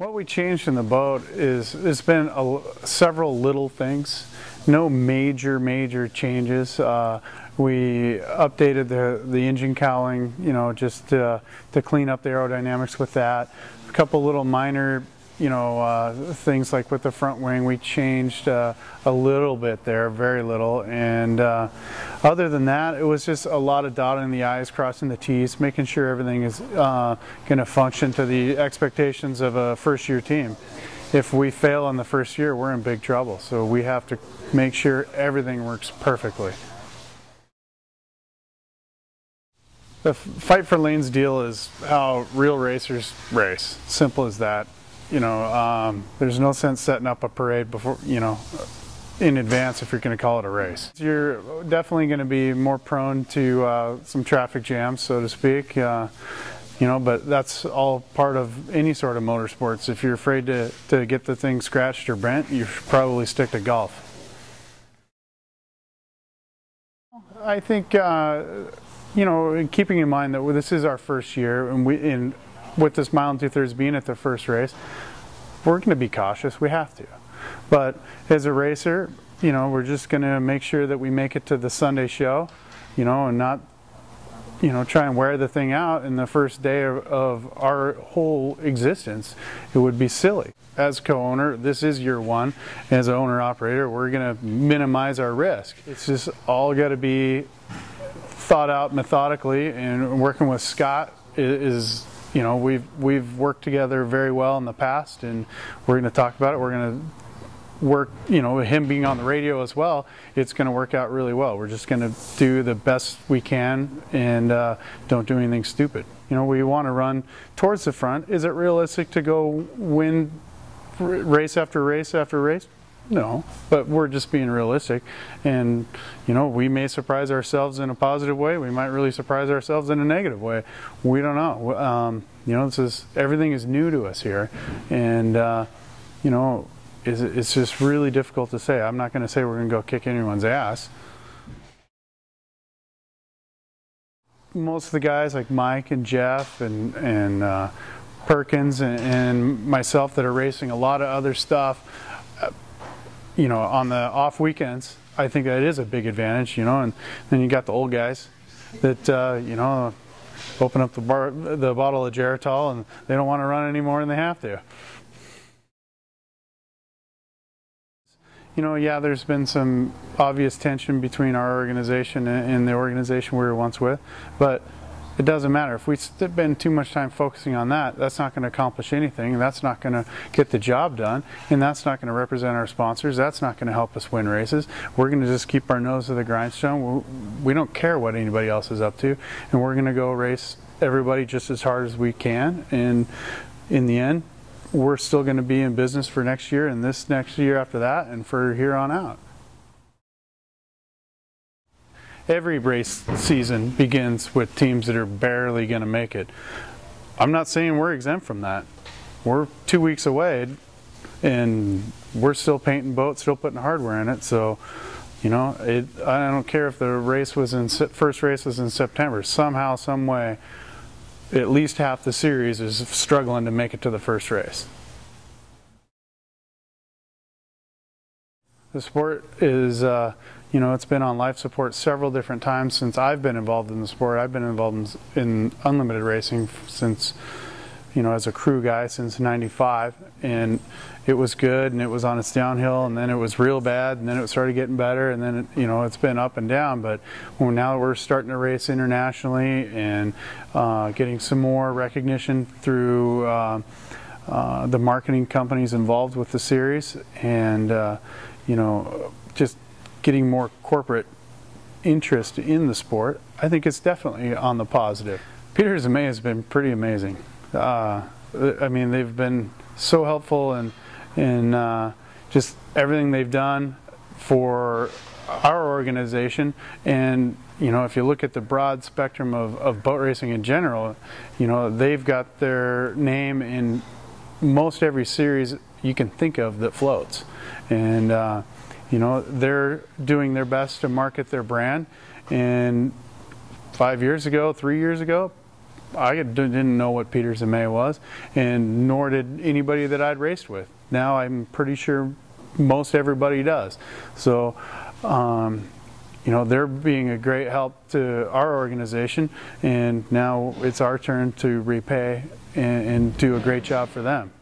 What we changed in the boat is it's been a, several little things, no major major changes. Uh, we updated the the engine cowling, you know, just to, to clean up the aerodynamics with that. A couple little minor you know, uh, things like with the front wing, we changed uh, a little bit there, very little. And uh, other than that, it was just a lot of dotting the I's, crossing the T's, making sure everything is uh, going to function to the expectations of a first year team. If we fail in the first year, we're in big trouble. So we have to make sure everything works perfectly. The fight for lanes deal is how real racers race. Simple as that you know, um, there's no sense setting up a parade before, you know, in advance if you're going to call it a race. You're definitely going to be more prone to uh, some traffic jams, so to speak. Uh, you know, but that's all part of any sort of motorsports. If you're afraid to, to get the thing scratched or bent, you should probably stick to golf. I think, uh, you know, keeping in mind that this is our first year, and we, in with this mile and two thirds being at the first race, we're going to be cautious. We have to. But as a racer, you know, we're just going to make sure that we make it to the Sunday show, you know, and not, you know, try and wear the thing out in the first day of, of our whole existence. It would be silly. As co-owner, this is year one. As owner-operator, we're going to minimize our risk. It's just all got to be thought out methodically, and working with Scott is you know we've we've worked together very well in the past, and we're going to talk about it. We're going to work, you know, him being on the radio as well, it's going to work out really well. We're just going to do the best we can and uh, don't do anything stupid. You know, we want to run towards the front. Is it realistic to go win race after race after race? No, but we're just being realistic. And, you know, we may surprise ourselves in a positive way. We might really surprise ourselves in a negative way. We don't know. Um, you know, this is, everything is new to us here. And, uh, you know, it's, it's just really difficult to say. I'm not going to say we're going to go kick anyone's ass. Most of the guys like Mike and Jeff and, and uh, Perkins and, and myself that are racing a lot of other stuff, you know, on the off weekends, I think that is a big advantage, you know, and then you got the old guys that, uh, you know, open up the, bar, the bottle of Geritol and they don't want to run any more than they have to. You know, yeah, there's been some obvious tension between our organization and the organization we were once with, but it doesn't matter. If we spend too much time focusing on that, that's not going to accomplish anything. That's not going to get the job done. And that's not going to represent our sponsors. That's not going to help us win races. We're going to just keep our nose to the grindstone. We don't care what anybody else is up to. And we're going to go race everybody just as hard as we can. And in the end, we're still going to be in business for next year and this next year after that and for here on out every race season begins with teams that are barely going to make it. I'm not saying we're exempt from that. We're two weeks away and we're still painting boats, still putting hardware in it. So, you know, it, I don't care if the race was in first race was in September. Somehow, some way, at least half the series is struggling to make it to the first race. The sport is uh, you know, it's been on life support several different times since I've been involved in the sport. I've been involved in, in unlimited racing since, you know, as a crew guy since 95. And it was good and it was on its downhill and then it was real bad and then it started getting better and then, it, you know, it's been up and down. But well, now we're starting to race internationally and uh, getting some more recognition through uh, uh, the marketing companies involved with the series and, uh, you know, just getting more corporate interest in the sport, I think it's definitely on the positive. Peters May has been pretty amazing. Uh, I mean, they've been so helpful and in, uh, just everything they've done for our organization. And you know, if you look at the broad spectrum of, of boat racing in general, you know, they've got their name in most every series you can think of that floats. And uh, you know, they're doing their best to market their brand. And five years ago, three years ago, I didn't know what Peters and May was, and nor did anybody that I'd raced with. Now I'm pretty sure most everybody does. So, um, you know, they're being a great help to our organization, and now it's our turn to repay and, and do a great job for them.